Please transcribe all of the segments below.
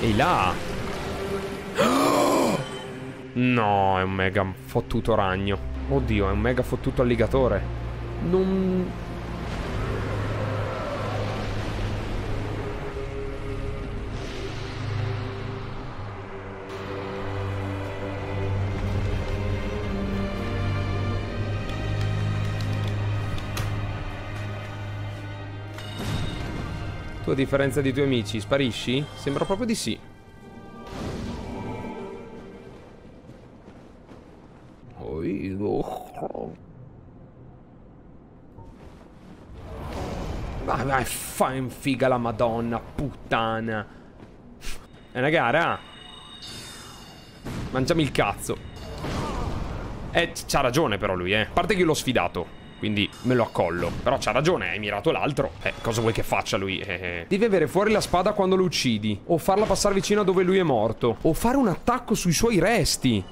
Ehi là. No, è un mega fottuto ragno. Oddio, è un mega fottuto alligatore. Non... Tu a differenza dei tuoi amici, sparisci? Sembra proprio di sì. Vai, vai, fa in figa la madonna, puttana. È una gara? Mangiami il cazzo. Eh, c'ha ragione però lui, eh. A parte che io l'ho sfidato. Quindi me lo accollo. Però c'ha ragione, hai mirato l'altro. Eh, cosa vuoi che faccia lui? Eh, eh. Devi avere fuori la spada quando lo uccidi. O farla passare vicino a dove lui è morto. O fare un attacco sui suoi resti.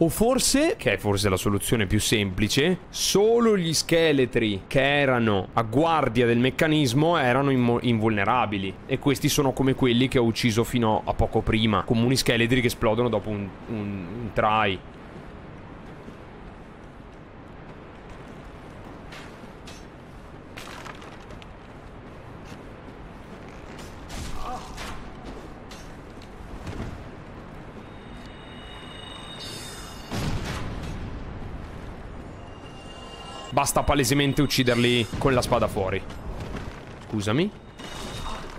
O forse, che è forse la soluzione più semplice, solo gli scheletri che erano a guardia del meccanismo erano invulnerabili. E questi sono come quelli che ho ucciso fino a poco prima. Comuni scheletri che esplodono dopo un, un, un try. Basta palesemente ucciderli con la spada fuori. Scusami?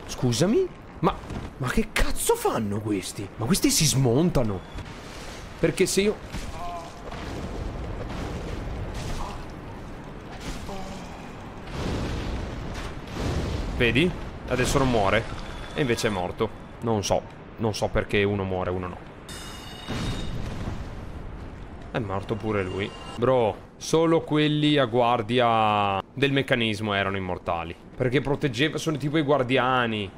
Scusami? Ma, ma che cazzo fanno questi? Ma questi si smontano. Perché se io... Vedi? Adesso non muore. E invece è morto. Non so. Non so perché uno muore e uno no. È morto pure lui. Bro, Solo quelli a guardia del meccanismo erano immortali. Perché proteggeva, sono tipo i guardiani.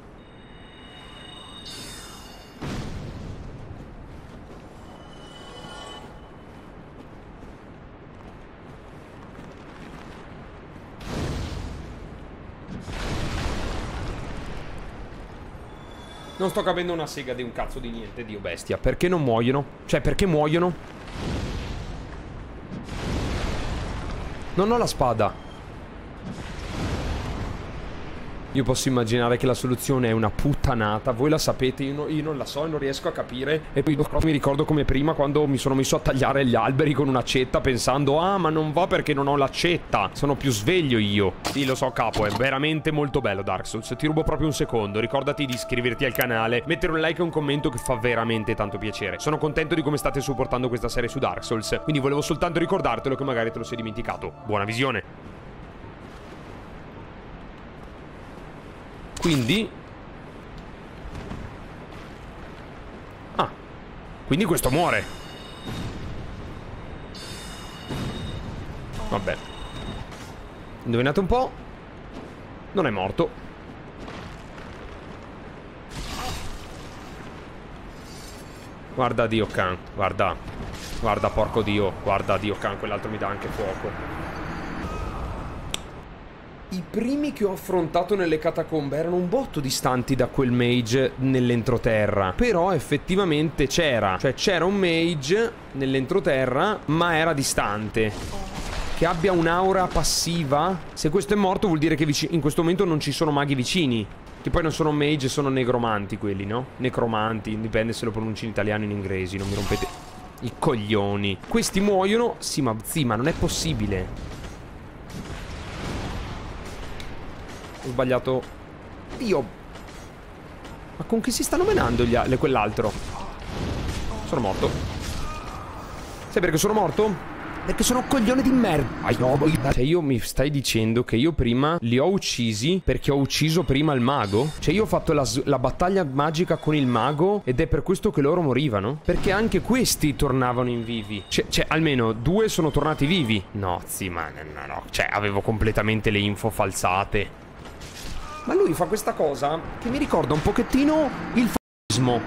Non sto capendo una sega di un cazzo di niente, Dio bestia. Perché non muoiono? Cioè, perché muoiono? Non ho la spada. Io posso immaginare che la soluzione è una puttanata. Voi la sapete, io, no, io non la so e non riesco a capire. E poi mi ricordo come prima quando mi sono messo a tagliare gli alberi con un'accetta Pensando, ah ma non va perché non ho l'accetta Sono più sveglio io. Sì lo so capo, è veramente molto bello Dark Souls. Ti rubo proprio un secondo. Ricordati di iscriverti al canale Mettere un like e un commento che fa veramente tanto piacere. Sono contento di come state supportando questa serie su Dark Souls. Quindi volevo soltanto ricordartelo che magari te lo sei dimenticato. Buona visione Quindi... Ah. Quindi questo muore. Vabbè. Indovinate un po'. Non è morto. Guarda Dio Khan, guarda. Guarda porco Dio, guarda Dio Khan, quell'altro mi dà anche fuoco. I primi che ho affrontato nelle catacombe erano un botto distanti da quel mage nell'entroterra. Però effettivamente c'era. Cioè c'era un mage nell'entroterra, ma era distante. Che abbia un'aura passiva. Se questo è morto vuol dire che in questo momento non ci sono maghi vicini. Che poi non sono mage, sono negromanti quelli, no? Necromanti, dipende se lo pronunci in italiano o in inglese, non mi rompete i coglioni. Questi muoiono? Sì, ma, sì, ma non è possibile. Ho sbagliato. Dio. Ma con chi si stanno menando gli altri? Quell'altro. Sono morto. Sai perché sono morto? Perché sono un coglione di merda. Cioè io mi stai dicendo che io prima li ho uccisi perché ho ucciso prima il mago? Cioè io ho fatto la, la, battaglia magica con il mago ed è per questo che loro morivano? Perché anche questi tornavano in vivi. Cioè, cioè almeno due sono tornati vivi. No, zi, ma no, no. Cioè avevo completamente le info falsate. Ma lui fa questa cosa che mi ricorda un pochettino il fascismo.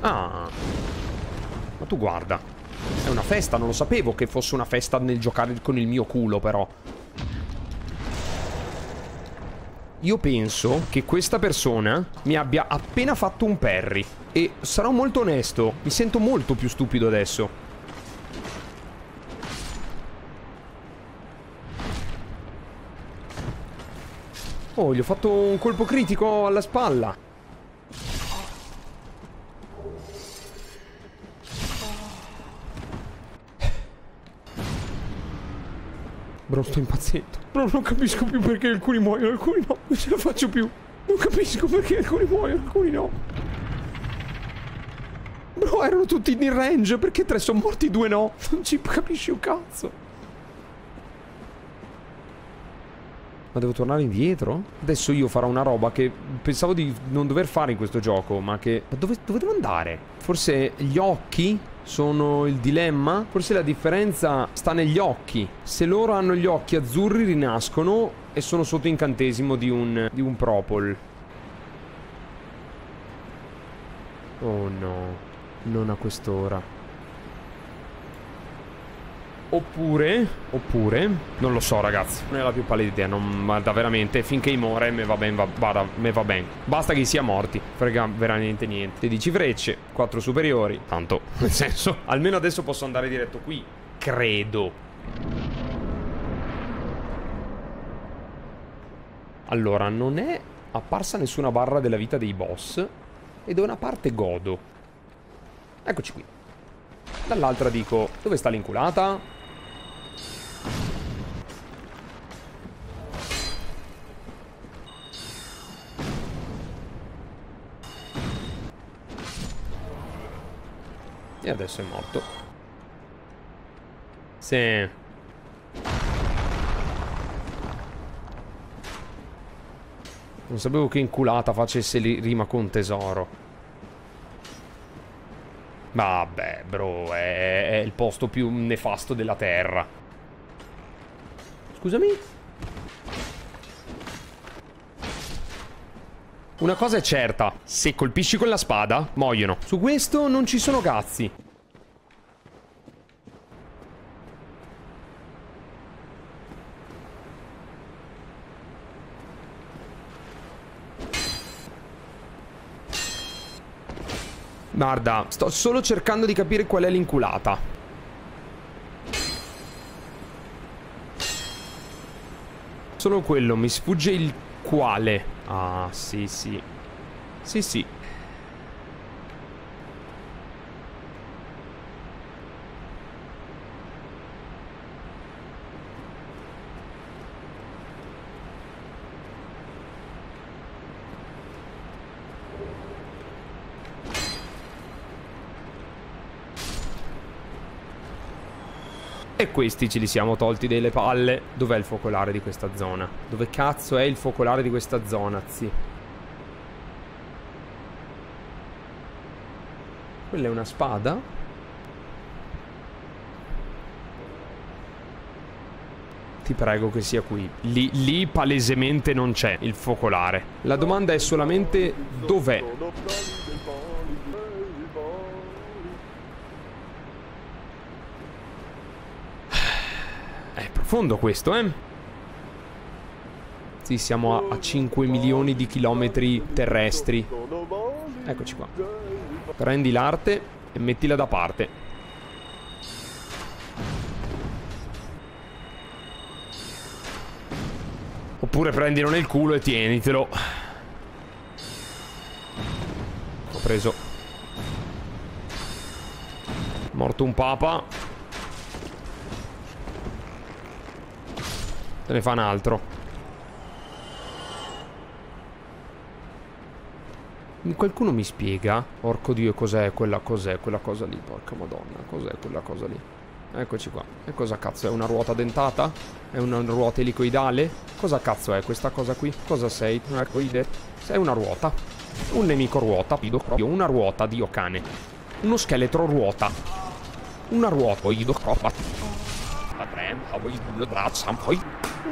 Ah. Ma tu guarda. È una festa, non lo sapevo che fosse una festa nel giocare con il mio culo, però. Io penso che questa persona mi abbia appena fatto un perry. E sarò molto onesto, mi sento molto più stupido adesso. Oh, gli ho fatto un colpo critico alla spalla. Bro, sto impazzendo. Bro, non capisco più perché alcuni muoiono, alcuni no. Non ce la faccio più. Non capisco perché alcuni muoiono, alcuni no. Bro, erano tutti in range. Perché tre sono morti, due no? Non ci capisci un cazzo. Ma devo tornare indietro? Adesso io farò una roba che pensavo di non dover fare in questo gioco, ma che... Ma dove, dove devo andare? Forse gli occhi sono il dilemma? Forse la differenza sta negli occhi. Se loro hanno gli occhi azzurri rinascono e sono sotto incantesimo di un, di un propol. Oh no, non a quest'ora. Oppure, oppure, non lo so ragazzi, non è la più pallida idea, non, ma da veramente, finché muore me va ben, va, vada, me va ben. Basta che sia morti, frega veramente niente. 16 frecce, 4 superiori, tanto, nel senso, almeno adesso posso andare diretto qui, credo. Allora, non è apparsa nessuna barra della vita dei boss e da una parte godo. Eccoci qui. Dall'altra dico, dove sta l'inculata? E adesso è morto. Sì. Non sapevo che inculata facesse rima con tesoro. Vabbè, bro, è, è il posto più nefasto della terra. Scusami? Una cosa è certa, se colpisci con la spada, muoiono. Su questo non ci sono cazzi. Guarda, sto solo cercando di capire qual è l'inculata. Solo quello, mi sfugge il quale. Ah, sì, sì. Sì, sì. E questi ce li siamo tolti delle palle. Dov'è il focolare di questa zona? Dove cazzo è il focolare di questa zona, zi? Quella è una spada? Ti prego che sia qui. Lì, lì palesemente non c'è il focolare. La domanda è solamente dov'è? Profondo questo, eh? Sì, siamo a, a 5 milioni di chilometri terrestri. Eccoci qua. Prendi l'arte e mettila da parte. Oppure prendilo nel culo e tienitelo. Ho preso. Morto un papa. Se ne fa un altro. Qualcuno mi spiega? Orco dio, cos'è quella, cos'è quella cosa lì? Porca madonna, cos'è quella cosa lì? Eccoci qua. E cosa cazzo è? Una ruota dentata? È una ruota elicoidale? Cosa cazzo è questa cosa qui? Cosa sei? Un arcoide? Sei una ruota. Un nemico ruota, pido proprio. Una ruota, dio cane. Uno scheletro ruota. Una ruota, io troppa.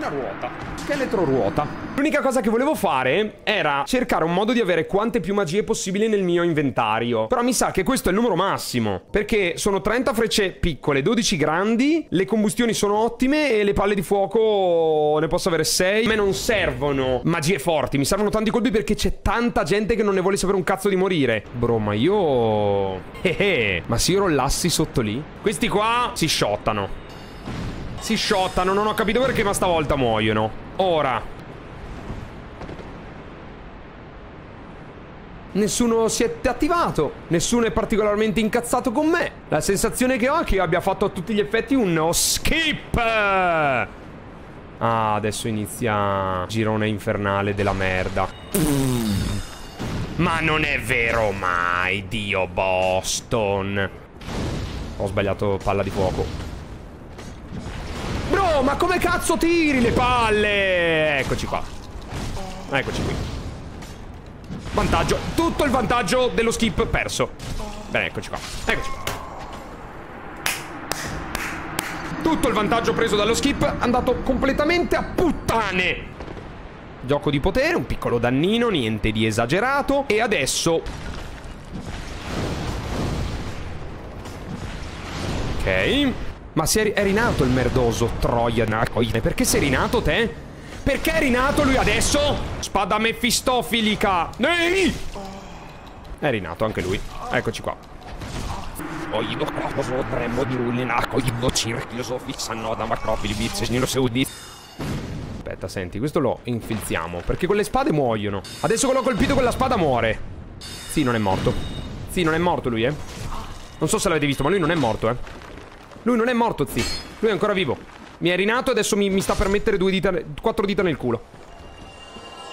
Una ruota. Scheletro ruota. L'unica cosa che volevo fare era cercare un modo di avere quante più magie possibili nel mio inventario. Però mi sa che questo è il numero massimo. Perché sono 30 frecce piccole, 12 grandi, le combustioni sono ottime e le palle di fuoco ne posso avere 6. A me non servono magie forti, mi servono tanti colpi perché c'è tanta gente che non ne vuole sapere un cazzo di morire. Bro, ma io... Eh. eh ma se io rollassi sotto lì? Questi qua si sciottano. Si shottano, non ho capito perché ma stavolta muoiono. Ora. Nessuno si è attivato, nessuno è particolarmente incazzato con me. La sensazione che ho è che io abbia fatto a tutti gli effetti un skip. Ah, adesso inizia girone infernale della merda. Ma non è vero mai, Dio Boston. Ho sbagliato palla di fuoco. Bro, ma come cazzo tiri le palle? Eccoci qua. Eccoci qui. Vantaggio. Tutto il vantaggio dello skip perso. Bene, eccoci qua. Eccoci qua. Tutto il vantaggio preso dallo skip andato completamente a puttane. Gioco di potere, un piccolo dannino, niente di esagerato. E adesso... Ok. Ma si è, rinato il merdoso, troia Perché sei rinato te? Perché è rinato lui adesso? Spada mefistofilica. Ehi! È rinato anche lui. Eccoci qua. Aspetta, senti, questo lo infilziamo Perché con le spade muoiono. Adesso che l'ho colpito con la spada muore. Sì, non è morto. Sì, non è morto lui, eh. Non so se l'avete visto, ma lui non è morto, eh lui non è morto, zi. Lui è ancora vivo. Mi è rinato e adesso mi, mi sta per mettere due dita, quattro dita nel culo.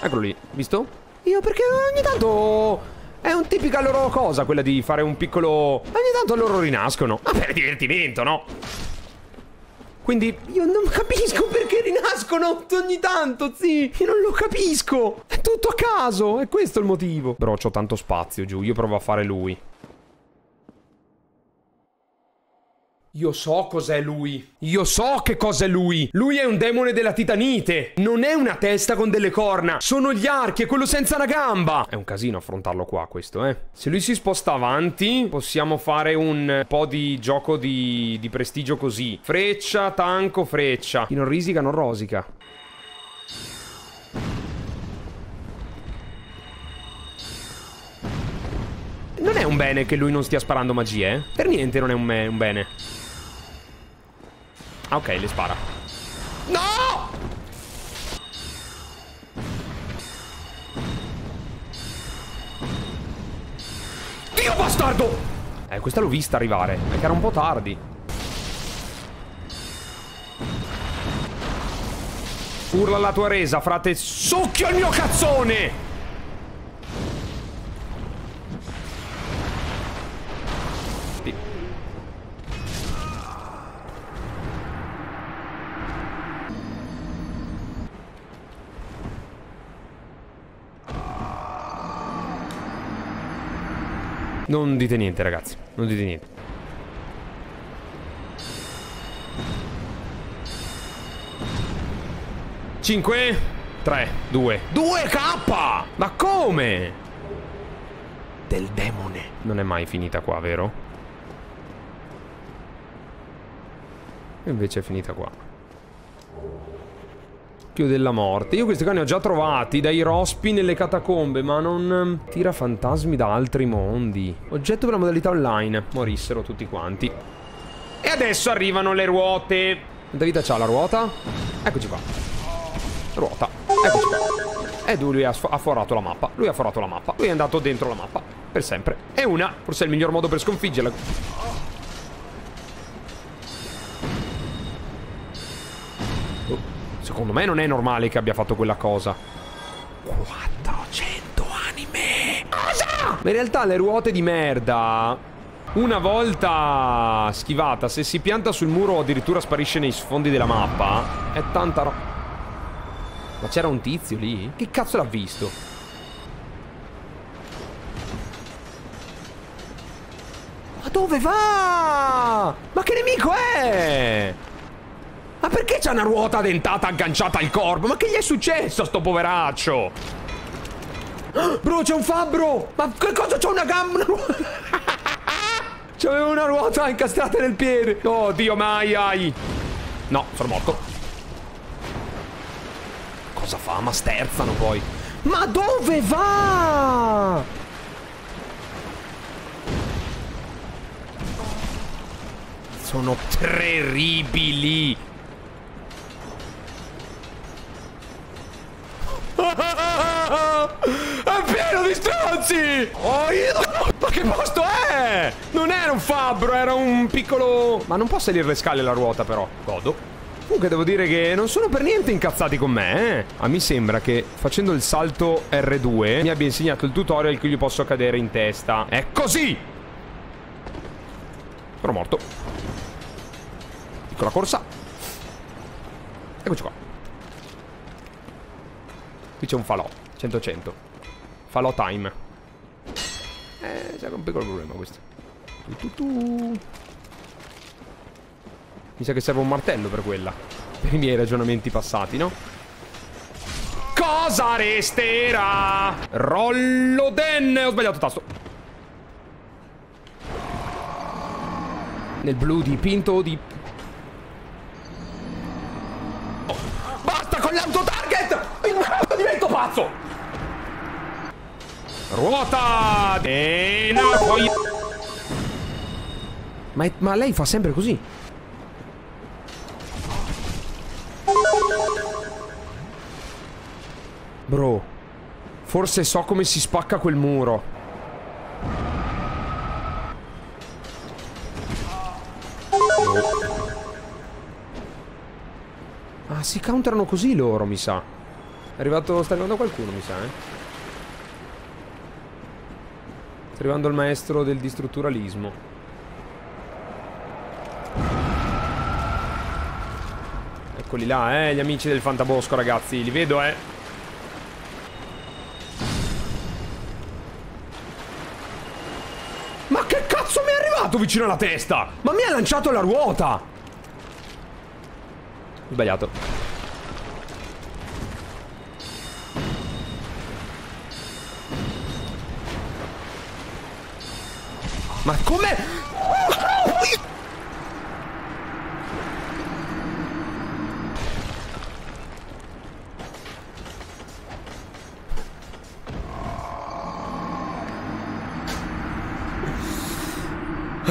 Eccolo lì, visto? Io perché ogni tanto... È un tipica loro cosa quella di fare un piccolo... Ogni tanto loro rinascono. Ma per divertimento, no? Quindi io non capisco perché rinascono ogni tanto, zi. Io non lo capisco. È tutto a caso. È questo il motivo. Però c'ho tanto spazio giù. Io provo a fare lui. Io so cos'è lui. Io so che cos'è lui. Lui è un demone della titanite. Non è una testa con delle corna. Sono gli archi, è quello senza una gamba. È un casino affrontarlo qua questo, eh. Se lui si sposta avanti, possiamo fare un po' di gioco di, di prestigio così. Freccia, tanco, freccia. Chi non risica non rosica. Non è un bene che lui non stia sparando magie, eh? Per niente non è un, un bene. Ah, ok, le spara. No! Dio bastardo! Eh, questa l'ho vista arrivare. Perché era un po' tardi. Urla la tua resa, frate. Succhio il mio cazzone! Non dite niente, ragazzi. Non dite niente. Cinque, tre, due. Due K! Ma come? Del demone. Non è mai finita qua, vero? Invece è finita qua occhio della morte. Io questi qua ne ho già trovati dai rospi nelle catacombe, ma non... Ehm, tira fantasmi da altri mondi. Oggetto per la modalità online. Morissero tutti quanti. E adesso arrivano le ruote. Quanta vita c'ha la ruota? Eccoci qua. Ruota. Eccoci qua. Ed lui ha forato la mappa. Lui ha forato la mappa. Lui è andato dentro la mappa. Per sempre. E una. Forse è il miglior modo per sconfiggerla. Secondo me non è normale che abbia fatto quella cosa. 400 anime! Cosa? Ma in realtà le ruote di merda... Una volta schivata, se si pianta sul muro o addirittura sparisce nei sfondi della mappa, è tanta roba. Ma c'era un tizio lì? Che cazzo l'ha visto? Ma dove va? Ma che nemico è? Ma perché c'è una ruota dentata agganciata al corpo? Ma che gli è successo a sto poveraccio? Bro, c'è un fabbro! Ma che cosa c'è una gamba? C'aveva una ruota incastrata nel piede! Oh, Dio, mai, ai! No, sono morto. Cosa fa? Ma sterzano poi. Ma dove va? Sono terribili. È pieno di stronzi! Oh, io... Ma che posto è? Non era un fabbro, era un piccolo... Ma non può salire le scale la ruota però. Godo. Comunque devo dire che non sono per niente incazzati con me, eh. A mi sembra che facendo il salto R2 mi abbia insegnato il tutorial che gli posso cadere in testa. È così! Sono morto. Piccola corsa. Eccoci qua. Qui c'è un falò. 100-100. Falò time. Eh, c'è un piccolo problema questo. Tu, tu, tu. Mi sa che serve un martello per quella. Per i miei ragionamenti passati, no? Cosa resterà? Rollo den! Ho sbagliato tasto. Nel blu dipinto di... Oh. Basta con l'autotarget! Divento pazzo! Ruota! E no, poi... Ma, è, ma lei fa sempre così. Bro, forse so come si spacca quel muro. Ah, si counterano così loro, mi sa. È arrivato, sta arrivando qualcuno, mi sa, eh. Sta arrivando il maestro del distrutturalismo. Eccoli là, eh, gli amici del Fantabosco, ragazzi. Li vedo, eh. arrivato vicino alla testa? Ma mi ha lanciato la ruota! Sbagliato. Ma come?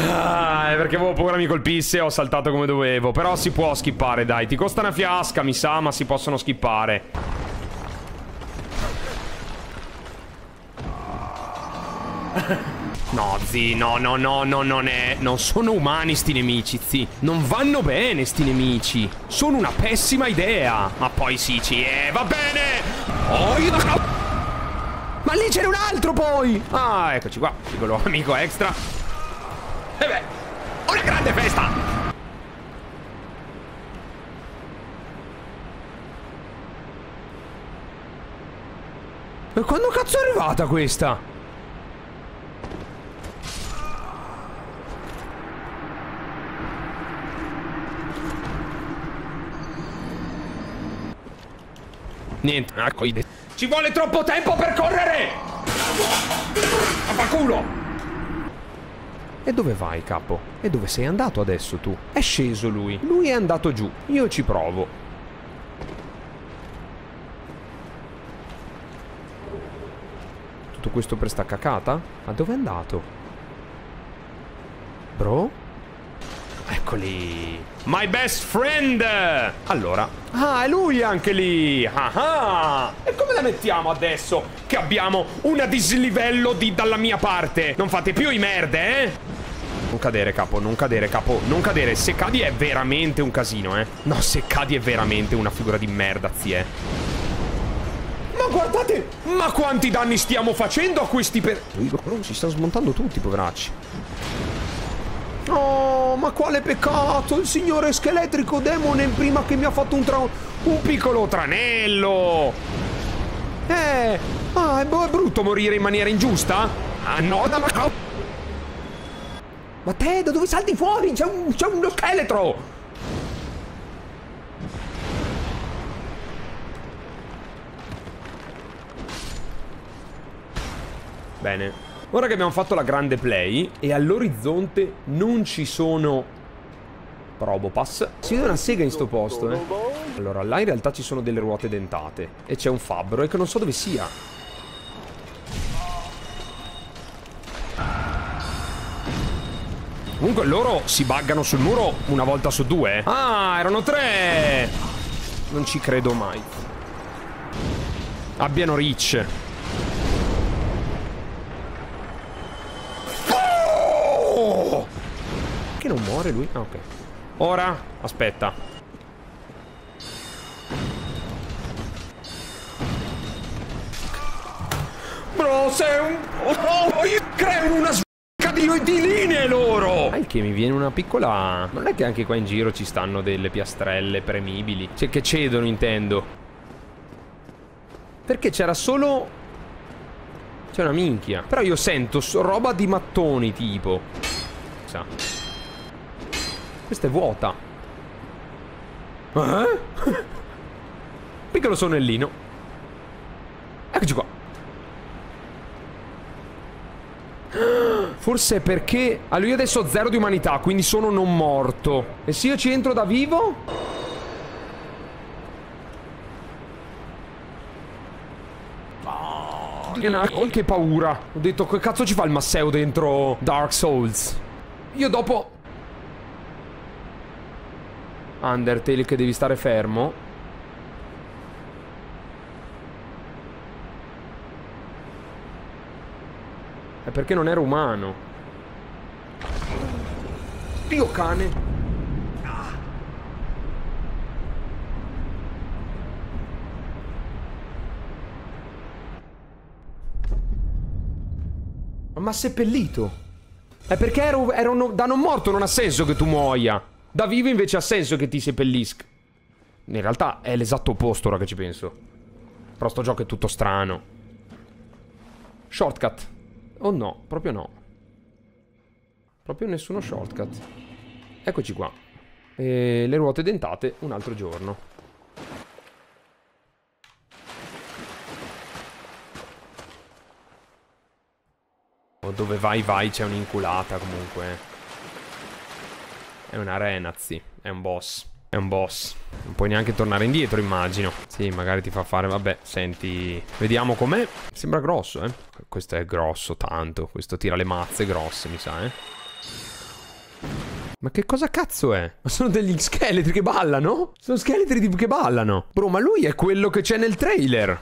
Ah, perché avevo paura mi colpisse e ho saltato come dovevo. Però si può skippare, dai. Ti costa una fiasca, mi sa, ma si possono skippare. No, zi, no, no, no, no, non è... Non sono umani sti nemici, zi. Non vanno bene sti nemici. Sono una pessima idea. Ma poi sì, ci è. Va bene! Oh, io... Ma lì c'era un altro poi! Ah, eccoci qua. Piccolo amico extra. E eh beh, una grande festa! E quando cazzo è arrivata questa? Niente, ecco Ci vuole troppo tempo per correre! Affanculo! E dove vai, capo? E dove sei andato adesso tu? È sceso lui. Lui è andato giù. Io ci provo. Tutto questo per sta cacata? Ma dove è andato? Bro? Eccoli. My best friend! Allora. Ah, è lui anche lì! Ah ah! E come la mettiamo adesso? Che abbiamo una dislivello di dalla mia parte? Non fate più i merde, eh? Non cadere, capo, non cadere, capo, non cadere. Se cadi è veramente un casino, eh. No, se cadi è veramente una figura di merda, zie. Ma guardate! Ma quanti danni stiamo facendo a questi per... Oh, si stanno smontando tutti, poveracci ma quale peccato! Il signore scheletrico demone prima che mi ha fatto un tra... un piccolo tranello! Eh, ah, è, è brutto morire in maniera ingiusta? Ah no, da ma... Ma te, da dove salti fuori? C'è, un, c'è uno scheletro! Bene. Ora che abbiamo fatto la grande play e all'orizzonte non ci sono Probopass. Si vede una sega in sto posto, eh. Allora, là in realtà ci sono delle ruote dentate. E c'è un fabbro, e che non so dove sia. Comunque loro si buggano sul muro una volta su due. Ah, erano tre! Non ci credo mai. Abbiano reach. Non muore lui? Ah, ok. Ora, aspetta. Bro, sei un... Oh, io creo una di, di linee loro! È che mi viene una piccola... Non è che anche qua in giro ci stanno delle piastrelle premibili? Cioè, che cedono, intendo. Perché c'era solo... C'è una minchia. Però io sento roba di mattoni, tipo. Sa. Questa è vuota. Eh? Piccolo sonnellino. Eccoci qua. Forse è perché... Allora io adesso ho zero di umanità, quindi sono non morto. E se io ci entro da vivo? Oh, che paura. Ho detto, che cazzo ci fa il Masseo dentro Dark Souls? Io dopo... Undertale che devi stare fermo. È perché non era umano. Dio cane. Ma seppellito. È perché ero, ero da non morto, non ha senso che tu muoia. Da vivo invece ha senso che ti seppellisca. In realtà è l'esatto opposto ora che ci penso. Però sto gioco è tutto strano. Shortcut. Oh no, proprio no. Proprio nessuno shortcut. Eccoci qua. E le ruote dentate un altro giorno. O dove vai vai c'è un'inculata comunque. È una Renazzi. È un boss. È un boss. Non puoi neanche tornare indietro, immagino. Sì, magari ti fa fare... Vabbè, senti... Vediamo com'è. Sembra grosso, eh. Questo è grosso tanto. Questo tira le mazze grosse, mi sa, eh. Ma che cosa cazzo è? Ma sono degli scheletri che ballano? Sono scheletri che ballano. Bro, ma lui è quello che c'è nel trailer.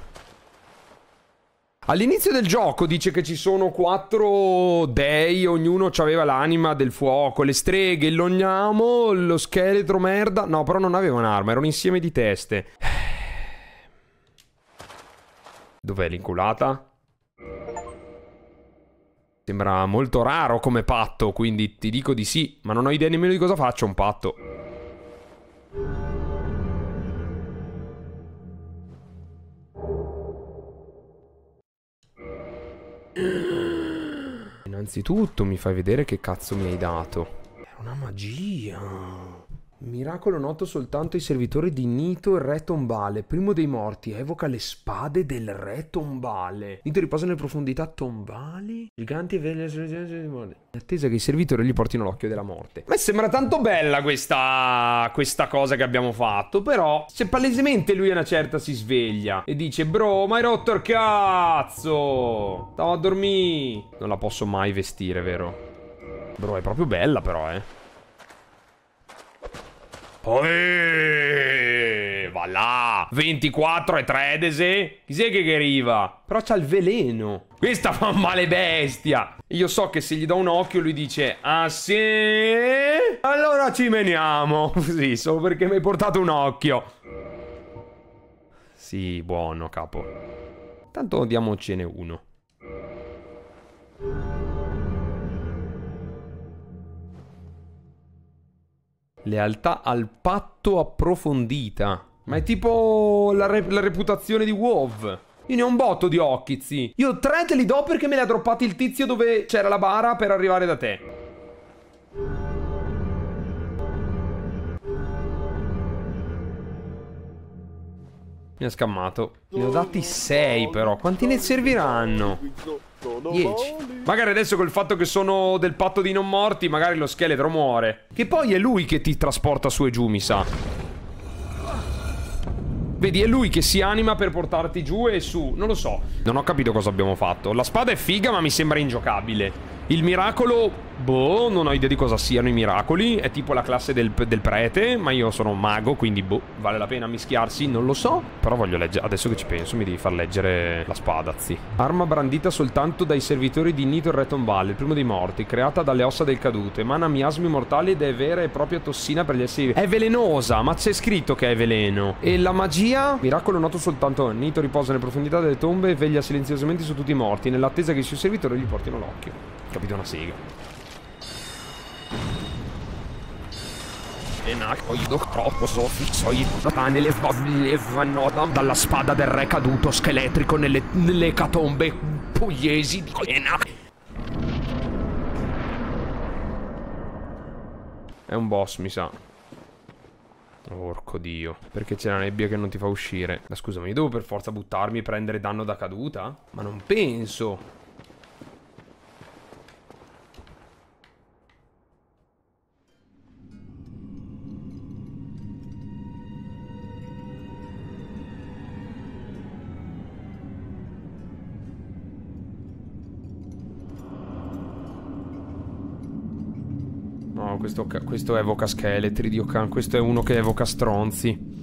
All'inizio del gioco dice che ci sono quattro dei, ognuno aveva l'anima del fuoco, le streghe, il lognamo, lo scheletro merda. No, però non aveva un'arma, era un insieme di teste. Dov'è l'inculata? Sembra molto raro come patto, quindi ti dico di sì, ma non ho idea nemmeno di cosa faccio un patto. Innanzitutto mi fai vedere che cazzo mi hai dato. Era una magia. Miracolo noto soltanto ai servitori di Nito, il re tombale, primo dei morti, evoca le spade del re tombale. Nito riposa nelle profondità tombali, giganti e veglie in attesa che i servitori gli portino l'occhio della morte. A me sembra tanto bella questa, questa cosa che abbiamo fatto, però se palesemente lui a una certa si sveglia e dice bro, ma hai rotto il cazzo, stavo a dormire. Non la posso mai vestire, vero? Bro, è proprio bella però, eh. Eeeh, va là. 24 e 13 Chi sei che arriva? Però c'ha il veleno. Questa fa male bestia. Io so che se gli do un occhio lui dice Ah sì? Allora ci meniamo. Sì, solo perché mi hai portato un occhio. Sì, buono capo. Tanto diamocene uno Lealtà al patto approfondita. Ma è tipo la, re la reputazione di WoW. Io ne ho un botto di occhi, zi. Io tre te li do perché me li ha droppati il tizio dove c'era la bara per arrivare da te. Mi ha scammato. Ne ho dati 6 però. Quanti ne serviranno? 10. Magari adesso col fatto che sono del patto di non morti, magari lo scheletro muore. Che poi è lui che ti trasporta su e giù, mi sa. Vedi, è lui che si anima per portarti giù e su. Non lo so. Non ho capito cosa abbiamo fatto. La spada è figa, ma mi sembra ingiocabile. Il miracolo... Boh, non ho idea di cosa siano i miracoli. È tipo la classe del, del, prete, ma io sono mago, quindi boh, vale la pena mischiarsi? Non lo so. Però voglio leggere... Adesso che ci penso, mi devi far leggere la spada, zi. Arma brandita soltanto dai servitori di Nito e Re Tombale, il primo dei morti, creata dalle ossa del caduto. Emana miasmi mortali ed è vera e propria tossina per gli esseri... È velenosa, ma c'è scritto che è veleno. E la magia? Miracolo noto soltanto... Nito riposa nelle profondità delle tombe e veglia silenziosamente su tutti i morti, nell'attesa che i suoi servitori gli portino l'occhio capito una sega. Dalla spada del re caduto scheletrico nelle, nelle catombe pugliesi di Enak. È un boss, mi sa. Porco dio. Perché c'è la nebbia che non ti fa uscire? Ma scusami, devo per forza buttarmi e prendere danno da caduta? Ma non penso. Questo, questo evoca scheletri, Dio can. Questo è uno che evoca stronzi.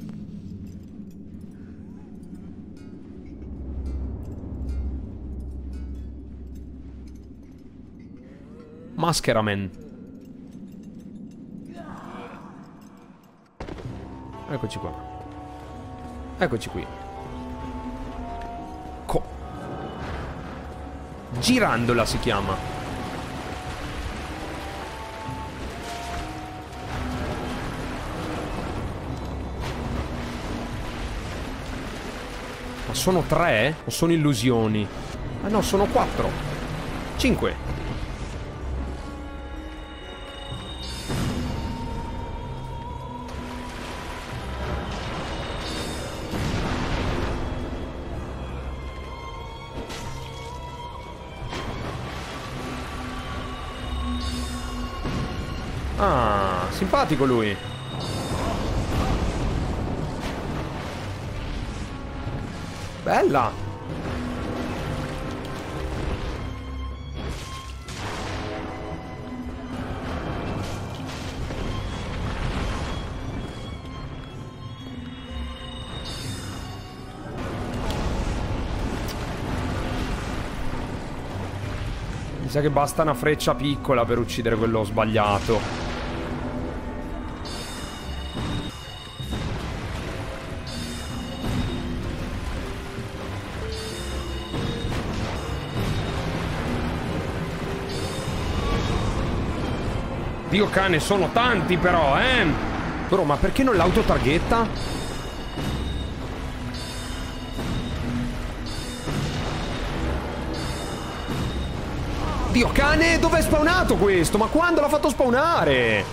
Mascheraman. Eccoci qua. Eccoci qui. Co Girandola si chiama. Sono tre? O sono illusioni? Ah no, sono quattro. Cinque. Ah, simpatico lui. Bella! Mi sa che basta una freccia piccola per uccidere quello sbagliato. Dio cane, sono tanti però, eh! Però, ma perché non l'autotarghetta? Dio cane, dove è spawnato questo? Ma quando l'ha fatto spawnare?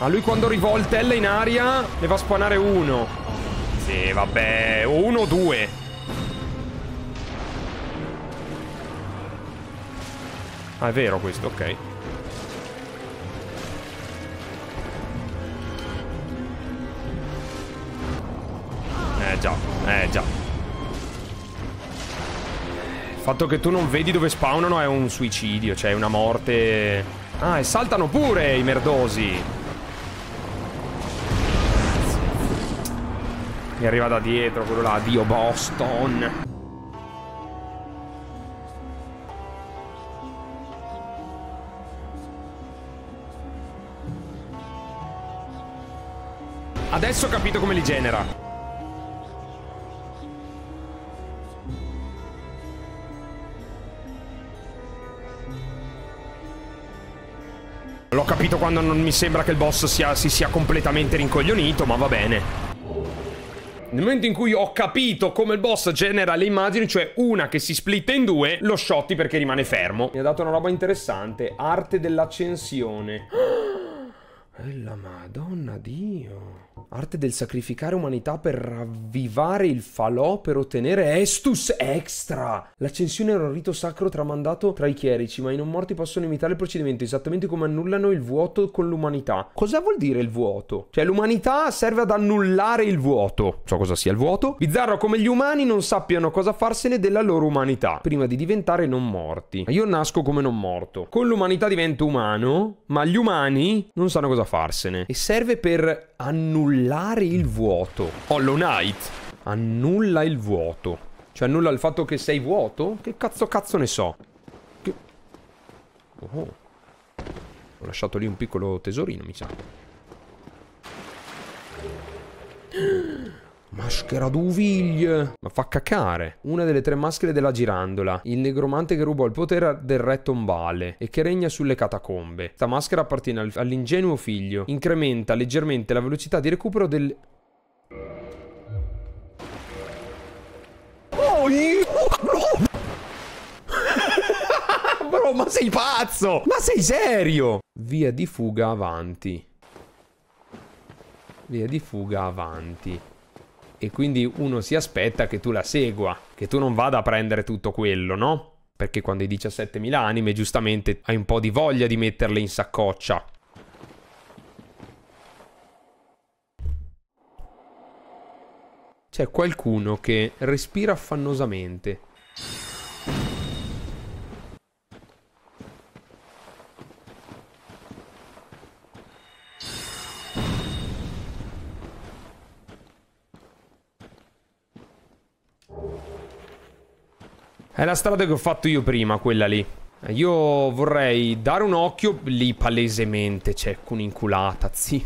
A lui quando rivoltella in aria ne va a spawnare uno. Sì, vabbè, uno o due. Ah, è vero questo, ok. Eh già, eh già. Il fatto che tu non vedi dove spawnano è un suicidio, cioè una morte... Ah, e saltano pure i merdosi. Mi arriva da dietro quello là, Dio Boston. Adesso ho capito come li genera. L'ho capito quando non mi sembra che il boss sia, si sia completamente rincoglionito, ma va bene. Nel momento in cui ho capito come il boss genera le immagini, cioè una che si splitta in due, lo shotti perché rimane fermo. Mi ha dato una roba interessante. Arte dell'accensione. E la madonna Dio. Arte del sacrificare umanità per ravvivare il falò per ottenere Estus Extra. L'accensione era un rito sacro tramandato tra i chierici, ma i non morti possono imitare il procedimento esattamente come annullano il vuoto con l'umanità. Cosa vuol dire il vuoto? Cioè l'umanità serve ad annullare il vuoto. So cosa sia il vuoto. Bizzarro come gli umani non sappiano cosa farsene della loro umanità prima di diventare non morti. Ma io nasco come non morto. Con l'umanità divento umano, ma gli umani non sanno cosa farsene. E serve per annullare il vuoto. Hollow Knight. Annulla il vuoto. Cioè annulla il fatto che sei vuoto? Che cazzo cazzo ne so? Che... Oh. Ho lasciato lì un piccolo tesorino, mi sa. Maschera d'Uviglie. Ma fa cacare. Una delle tre maschere della girandola. Il negromante che rubò il potere del re tombale e che regna sulle catacombe. Sta maschera appartiene all'ingenuo figlio. Incrementa leggermente la velocità di recupero del... Oh, io... Bro, ma sei pazzo! Ma sei serio? Via di fuga avanti. Via di fuga avanti e quindi uno si aspetta che tu la segua, che tu non vada a prendere tutto quello, no? Perché quando hai 17.000 anime, giustamente hai un po' di voglia di metterle in saccoccia. C'è qualcuno che respira affannosamente. È la strada che ho fatto io prima, quella lì. Io vorrei dare un occhio lì palesemente. C'è un'inculata, zi.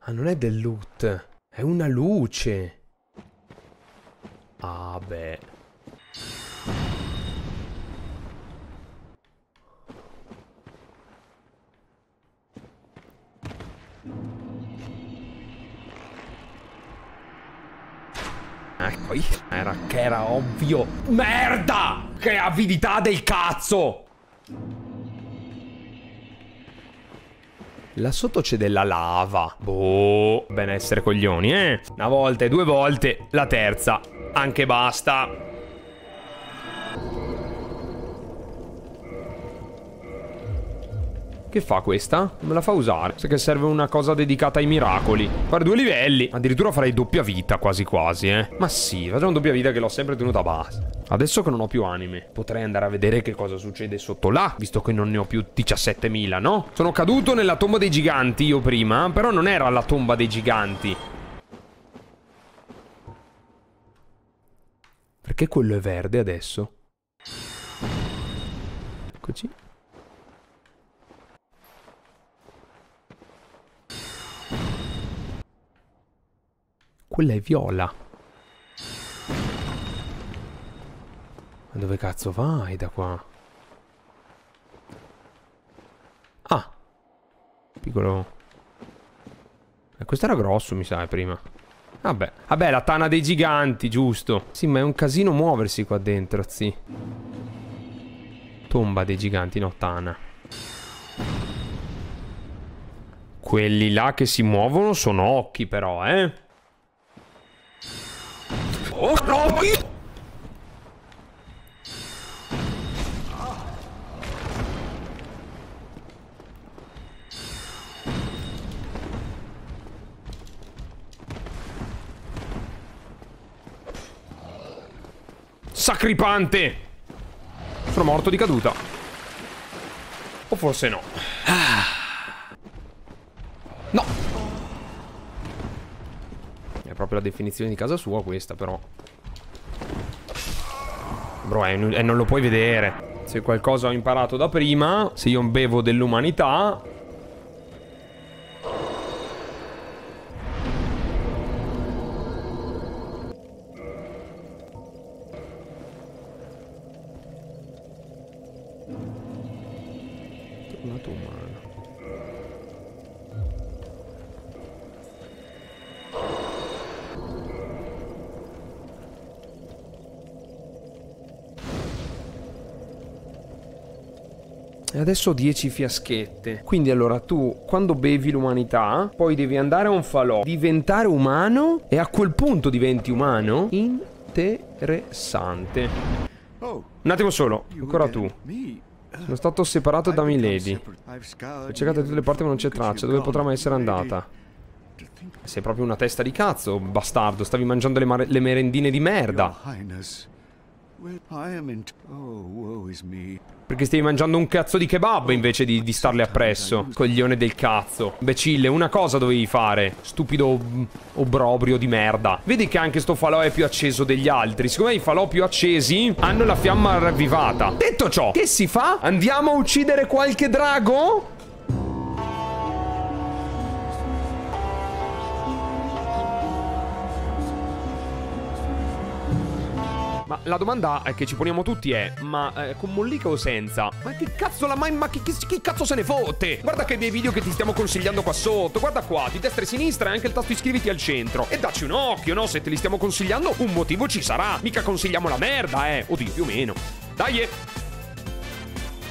Ah, non è del loot. È una luce. Ah, beh. Ecco, era che era ovvio. Merda! Che avidità del cazzo! Là sotto c'è della lava. Boh, benessere coglioni, eh? Una volta due volte, la terza. Anche basta. Che fa questa? Me la fa usare. Sai che serve una cosa dedicata ai miracoli. Fare due livelli. Addirittura farei doppia vita quasi quasi, eh. Ma sì, facciamo doppia vita che l'ho sempre tenuta a base. Adesso che non ho più anime, potrei andare a vedere che cosa succede sotto là, visto che non ne ho più 17.000, no? Sono caduto nella tomba dei giganti io prima, però non era la tomba dei giganti. Perché quello è verde adesso? Eccoci. Quella è viola. Ma dove cazzo vai da qua? Ah. Piccolo... Eh, questo era grosso, mi sa, prima. Vabbè. Vabbè, la tana dei giganti, giusto. Sì, ma è un casino muoversi qua dentro, zi. Tomba dei giganti, no, tana. Quelli là che si muovono sono occhi, però, eh. Oh, no! Sacripante! Sono morto di caduta. O forse. No! La definizione di casa sua questa, però. Bro, è, è, non lo puoi vedere. Se qualcosa ho imparato da prima, se io bevo dell'umanità... E adesso ho 10 fiaschette. Quindi allora tu, quando bevi l'umanità, poi devi andare a un falò, diventare umano e a quel punto diventi umano? Interessante. Oh, Un attimo solo, ancora tu. Sono stato separato da Milady. Ho cercato da tutte le parti ma non c'è traccia. Dove potrà mai essere andata? Sei proprio una testa di cazzo, bastardo. Stavi mangiando le, le merendine di merda. Perché stavi mangiando un cazzo di kebab invece di, di starle appresso. Coglione del cazzo. Imbecille, una cosa dovevi fare. Stupido mm, obbrobrio di merda. Vedi che anche sto falò è più acceso degli altri. Siccome i falò più accesi hanno la fiamma ravvivata. Detto ciò, che si fa? Andiamo a uccidere qualche drago? La domanda che ci poniamo tutti è: ma eh, con mollica o senza? Ma che cazzo la mai. Ma chi, chi, chi cazzo se ne fotte? Guarda che bei video che ti stiamo consigliando qua sotto. Guarda qua, di destra e sinistra e anche il tasto iscriviti al centro. E dacci un occhio, no? Se te li stiamo consigliando, un motivo ci sarà. Mica consigliamo la merda, eh. Oddio, più o meno. Dai! eh.